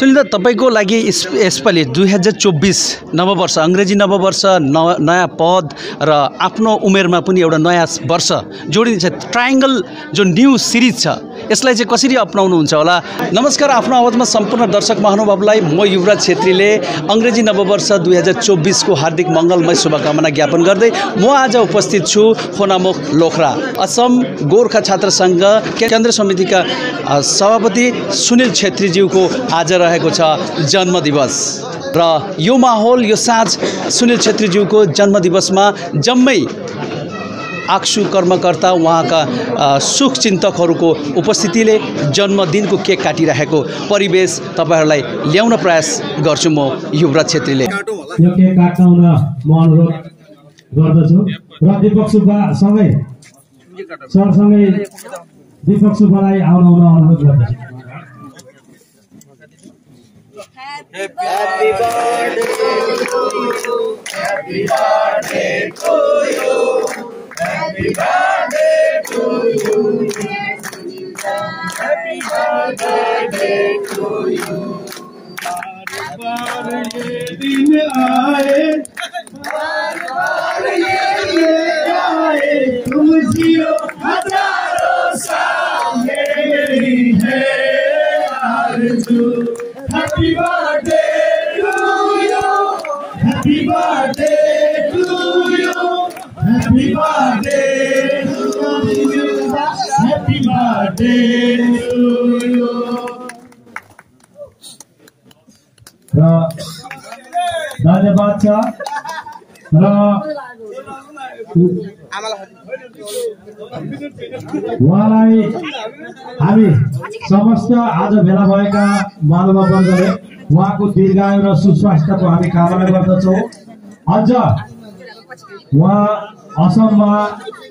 सुनिल तपाईँको लागि यस यसपालि दुई हजार चौबिस नववर्ष अङ्ग्रेजी नववर्ष न नयाँ पद र आफ्नो उमेरमा पनि एउटा नयाँ वर्ष जोडिन्छ। ट्रायङ्गल जो न्यू सिरिज छ यसलाई चाहिँ कसरी अप्नाउनुहुन्छ होला? नमस्कार आफ्नो आवाजमा सम्पूर्ण दर्शक महानुभावलाई म युवराज छेत्रीले अङ्ग्रेजी नववर्ष दुई हजार चौबिसको हार्दिक मङ्गलमय शुभकामना ज्ञापन गर्दै म आज उपस्थित छु खोनामुख लोखरा। असम गोर्खा छात्र सङ्घ केन्द्र समितिका सभापति सुनिल छेत्रीज्यूको आज रहेको छ जन्मदिवस। र यो माहौल यो साँझ सुनिल छेत्रीज्यूको जन्मदिवसमा जम्मै आक्सु कर्मकर्ता उहाँका अ, शुभचिन्तकहरूको उपस्थितिले जन्मदिनको केक काटिरहेको परिवेश तपाईँहरूलाई ल्याउन प्रयास गर्छु म युवराज छेत्रीले। यो केक काट्न म अनुरोध गर्दछु। र दिपक सुब्बा सँगै सरसँगै दिपक सुब्बालाई आउन हुन अनुरोध गर्दछु। दिन आए बार ये आए तुम जियो हजारों साल मेरी है आरज़ू हैप्पी बर्थडे र र उहाँलाई हामी समस्त आज भेला भएका महानुभाववर्गले उहाँको दीर्घायु र सुस्वास्थ्यको हामी कामना गर्दछौँ अझ उहाँ असममा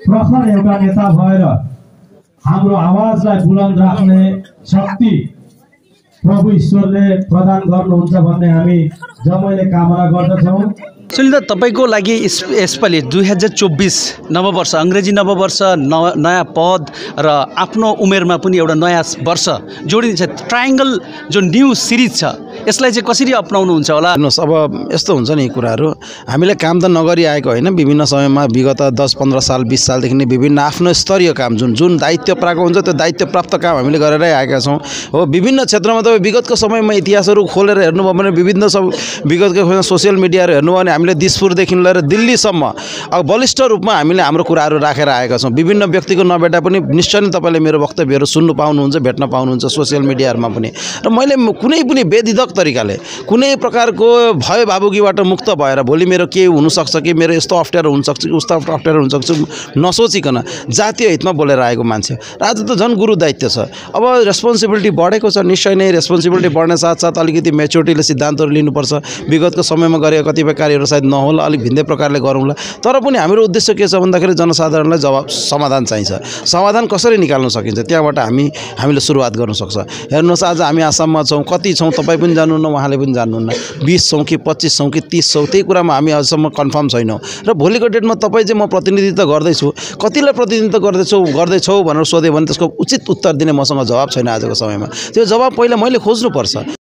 प्रखर एउटा नेता भएर हाम्रो आवाजलाई बुलन्द राख्ने शक्ति प्रभु ईश्वरले प्रदान गर्नुहुन्छ भन्ने हामी जम्मैले कामना गर्दछौँ। सुनिल तपाईँको लागि यस यसपालि दुई हजार चौबिस नववर्ष अङ्ग्रेजी नववर्ष नयाँ पद र आफ्नो उमेरमा पनि एउटा नयाँ वर्ष जोडिन्छ ट्रायङ्गल जो न्यू सिरिज छ यसलाई चाहिँ कसरी अप्नाउनुहुन्छ होला? हेर्नुहोस् अब यस्तो हुन्छ नि कुराहरू। हामीले काम त नगरी आएको होइन विभिन्न समयमा विगत दस पन्ध्र साल बिस सालदेखि नै विभिन्न आफ्नो स्तरीय काम जुन जुन दायित्व प्राप्त हुन्छ त्यो दायित्व प्राप्त काम हामीले गरेरै आएका छौँ। हो विभिन्न क्षेत्रमा तपाईँ विगतको समयमा इतिहासहरू खोलेर हेर्नुभयो भने विभिन्न सब विगतको सोसियल मिडियाहरू हेर्नुभयो भने हामीले दिसपुरदेखि लिएर दिल्लीसम्म अब बलिष्ठ रूपमा हामीले हाम्रो कुराहरू राखेर आएका छौँ। विभिन्न व्यक्तिको नभेटा पनि निश्चय नै तपाईँले मेरो वक्तव्यहरू सुन्नु पाउनुहुन्छ भेट्न पाउनुहुन्छ सोसियल मिडियाहरूमा पनि। र मैले कुनै पनि बेधिदक तरिकाले कुनै प्रकारको भय भावुकीबाट मुक्त भएर भोलि मेरो के हुनसक्छ कि मेरो यस्तो अप्ठ्यारो हुनसक्छ कि उस्तो अप्ठ्यारो हुनसक्छ नसोचिकन जातीय हितमा बोलेर आएको मान्छे। र आज त झन् गुरु दायित्व छ। अब रेस्पोन्सिबिलिटी बढेको छ निश्चय नै रेस्पोन्सिबिलिटी बढ्ने साथसाथ अलिकति मेच्योरिटीले सिद्धान्तहरू लिनुपर्छ। विगतको समयमा गरेका कतिपय कार्यहरू सायद नहोला अलिक भिन्दै प्रकारले गरौँला। तर पनि हाम्रो उद्देश्य के छ भन्दाखेरि जनसाधारणलाई जवाब समाधान चाहिन्छ। समाधान कसरी निकाल्न सकिन्छ? त्यहाँबाट हामी हामीले सुरुवात गर्न सक्छ। हेर्नुहोस् आज हामी आसाममा छौँ कति छौँ तपाईँ पनि जान्नुहुन्न उहाँले पनि जान्नुहुन्न बिस छौँ कि पच्चिस छौँ कि तिस छौँ त्यही कुरामा हामी अझसम्म कन्फर्म छैनौँ। र भोलिको डेटमा तपाईँ चाहिँ म प्रतिनिधित्व गर्दैछु। कतिलाई प्रतिनिधित्व गर्दैछौ गर्दैछौ भनेर सोध्यो भने त्यसको उचित उत्तर दिने मसँग जवाब छैन आजको समयमा। त्यो जवाब पहिला मैले खोज्नुपर्छ।